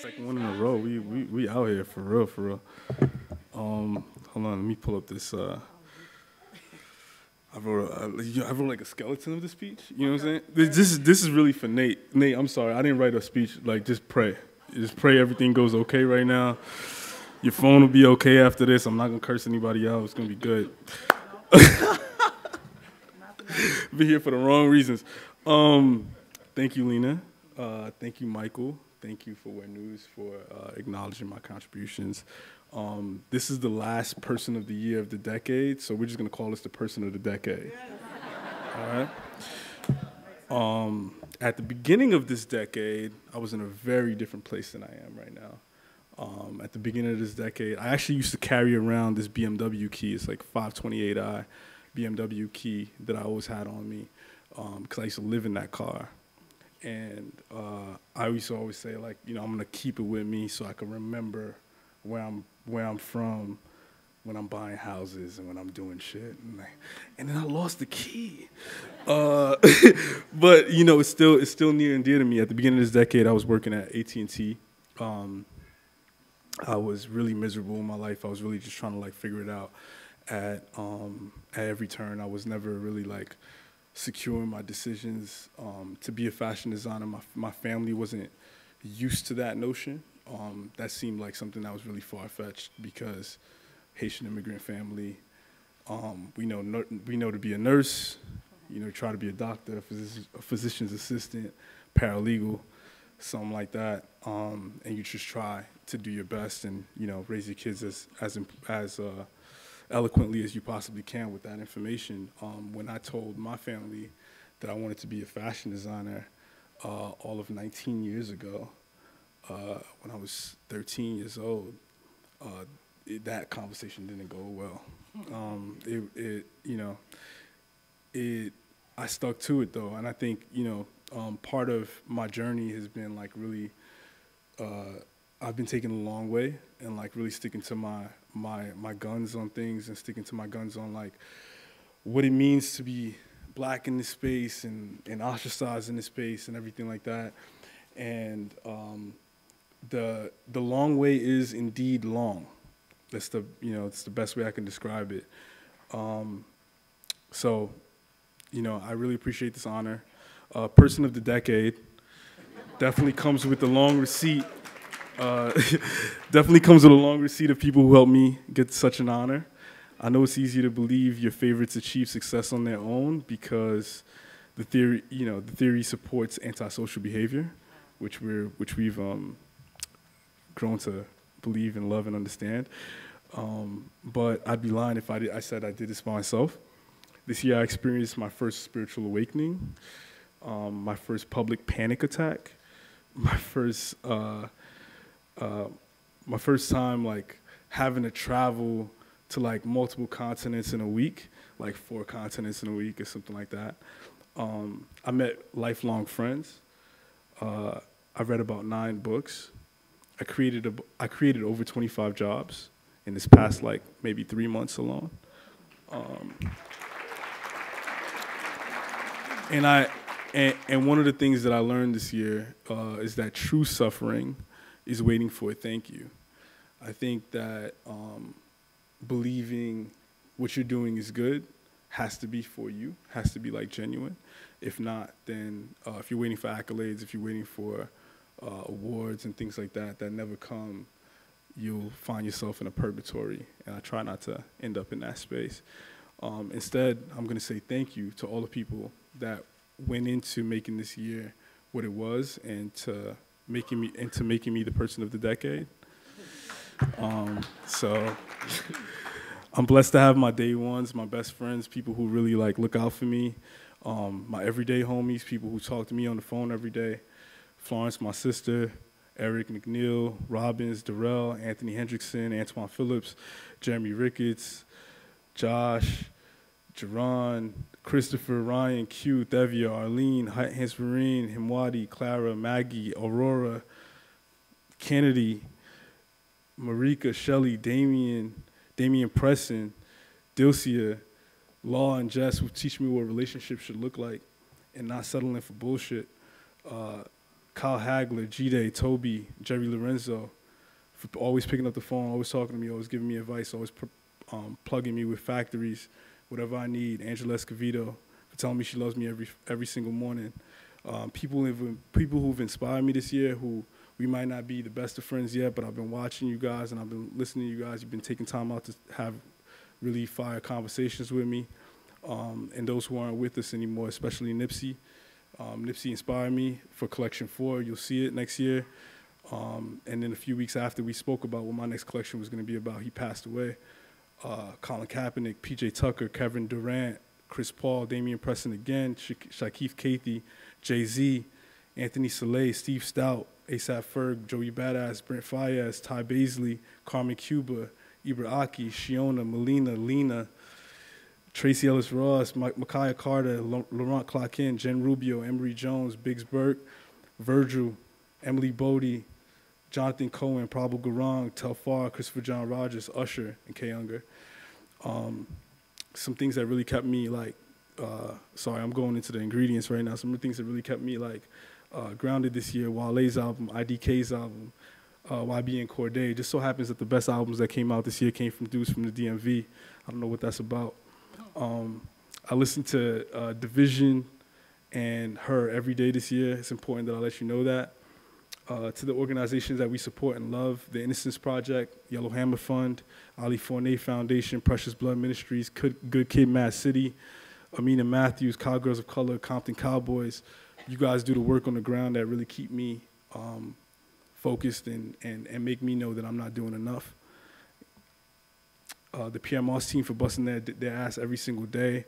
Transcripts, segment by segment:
Second one in a row. We we we out here for real, for real. Um, hold on, let me pull up this. Uh, I wrote a, I wrote like a skeleton of the speech. You know what I'm saying? This, this is this is really for Nate. Nate, I'm sorry, I didn't write a speech. Like, just pray. Just pray everything goes okay right now. Your phone will be okay after this. I'm not gonna curse anybody out. It's gonna be good. be here for the wrong reasons. Um, thank you, Lena. Uh, thank you, Michael. Thank you Footwear News for uh, acknowledging my contributions. Um, this is the last person of the year of the decade, so we're just gonna call this the person of the decade. All right. Um, at the beginning of this decade, I was in a very different place than I am right now. Um, at the beginning of this decade, I actually used to carry around this BMW key. It's like 528i BMW key that I always had on me because um, I used to live in that car. And uh, I used to always say, like, you know, I'm gonna keep it with me so I can remember where I'm where I'm from when I'm buying houses and when I'm doing shit. And, like, and then I lost the key. Uh, but you know, it's still it's still near and dear to me. At the beginning of this decade, I was working at AT and T. Um, I was really miserable in my life. I was really just trying to like figure it out. At um, at every turn, I was never really like secure in my decisions. Um, to be a fashion designer, my my family wasn't used to that notion. Um, that seemed like something that was really far fetched because Haitian immigrant family. Um, we know no, we know to be a nurse, you know, try to be a doctor, a, a physician's assistant, paralegal, something like that, um, and you just try to do your best and you know raise your kids as as as uh, eloquently as you possibly can with that information. Um, when I told my family that I wanted to be a fashion designer uh, all of 19 years ago, uh, when I was 13 years old, uh, it, that conversation didn't go well. Um, it, it, you know, it, I stuck to it though, and I think, you know, um, part of my journey has been like really, uh, I've been taking a long way and like really sticking to my my my guns on things and sticking to my guns on like what it means to be black in this space and, and ostracized in this space and everything like that. And um, the the long way is indeed long. That's the you know it's the best way I can describe it. Um, so, you know, I really appreciate this honor. Uh, person of the decade definitely comes with a long receipt. Uh, definitely comes with a long receipt of people who helped me get such an honor. I know it's easy to believe your favorites achieve success on their own because the theory, you know, the theory supports antisocial behavior, which we're which we've um, grown to believe and love and understand. Um, but I'd be lying if I, did, I said I did this by myself. This year I experienced my first spiritual awakening, um, my first public panic attack, my first, uh, uh, my first time like having to travel to like multiple continents in a week, like four continents in a week or something like that. Um, I met lifelong friends. Uh, I read about nine books. I created a, I created over 25 jobs in this past like maybe three months alone. Um, and I, and, and, one of the things that I learned this year uh, is that true suffering is waiting for a thank you. I think that um, believing what you're doing is good has to be for you, has to be like genuine. If not, then uh, if you're waiting for accolades, if you're waiting for uh, awards and things like that that never come, you'll find yourself in a purgatory. And I try not to end up in that space. Um, instead, I'm going to say thank you to all the people that went into making this year what it was and to making me into making me the person of the decade. Um, so I'm blessed to have my day ones, my best friends, people who really like look out for me, um, my everyday homies, people who talk to me on the phone every day. Florence, my sister, Eric McNeil, Robbins, Darrell, Anthony Hendrickson, Antoine Phillips, Jeremy Ricketts, Josh, Jerron, Christopher, Ryan, Q, Thevia, Arlene, Hans Marine, Himwadi, Clara, Maggie, Aurora, Kennedy, Marika, Shelley, Damien, Damian Preston, Dilcia, Law, and Jess, who teach me what relationships should look like and not settling for bullshit. Uh, Kyle Hagler, G-Day, Toby, Jerry Lorenzo, always picking up the phone, always talking to me, always giving me advice, always um, plugging me with factories, whatever I need. Angela Escovedo for telling me she loves me every every single morning. Um, people have people who've inspired me this year who we might not be the best of friends yet, but I've been watching you guys and I've been listening to you guys. You've been taking time out to have really fire conversations with me. Um, and those who aren't with us anymore, especially Nipsey. Um, Nipsey inspired me for Collection 4. You'll see it next year. Um, and then a few weeks after we spoke about what my next collection was going to be about, he passed away. Uh, Colin Kaepernick, PJ Tucker, Kevin Durant, Chris Paul, Damian Preston again, Sha Cathey, Jay Z, Anthony Saleh, Steve Stoute, ASAP Ferg, Joey Badass, Brent Faiyaz, Ty Baisley, Carmen Cuba, Ibra Ake, Shiona, Melina, Lena, Tracee Ellis Ross, Micaiah Carter, Laurent Cloquin, Jen Rubio, Emory Jones, Biggs Burke, Virgil, Emily Bode, Jonathan Cohen, Prabal Gurung, Telfar, Christopher John Rogers, Usher, and K. Younger. Um, some things that really kept me like, uh, sorry, I'm going into the ingredients right now. Some of the things that really kept me like uh, grounded this year, Wale's album, IDK's album, uh, YBN Cordae. Just so happens that the best albums that came out this year came from dudes from the DMV. I don't know what that's about. Um, I listened to uh, Division and her every day this year. It's important that I let you know that. Uh, to the organizations that we support and love, the Innocence Project, Yellowhammer Fund, Ali Forney Foundation, Precious Blood Ministries, Good Kid, Mad City, Amina Matthews, Cowgirls of Color, Compton Cowboys. You guys do the work on the ground that really keep me um, focused and, and, and make me know that I'm not doing enough uh, the Moss team for busting their, their ass every single day,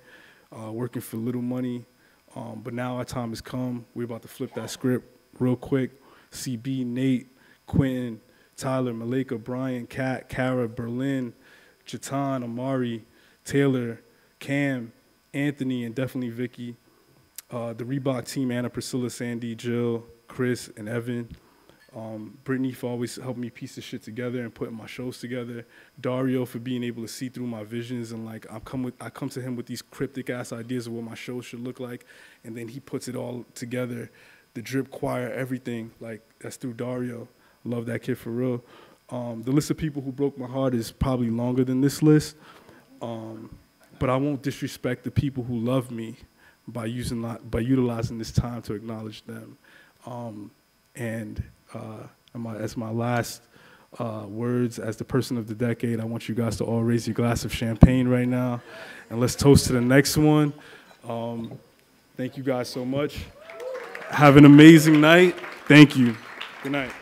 uh, working for little money. Um, but now our time has come. We're about to flip that script real quick. CB, Nate, Quentin, Tyler, Malika, Brian, Kat, Kara, Berlin, Chatan, Amari, Taylor, Cam, Anthony, and definitely Vicky. Uh, the Reebok team, Anna, Priscilla, Sandy, Jill, Chris, and Evan. Um, Brittany for always helping me piece the shit together and putting my shows together. Dario for being able to see through my visions and like I come with I come to him with these cryptic ass ideas of what my show should look like, and then he puts it all together. The drip choir, everything like that's through Dario. Love that kid for real. Um, the list of people who broke my heart is probably longer than this list, um, but I won't disrespect the people who love me by using by utilizing this time to acknowledge them. Um, and uh, as my last uh, words as the person of the decade, I want you guys to all raise your glass of champagne right now. And let's toast to the next one. Um, thank you guys so much. Have an amazing night. Thank you. Good night.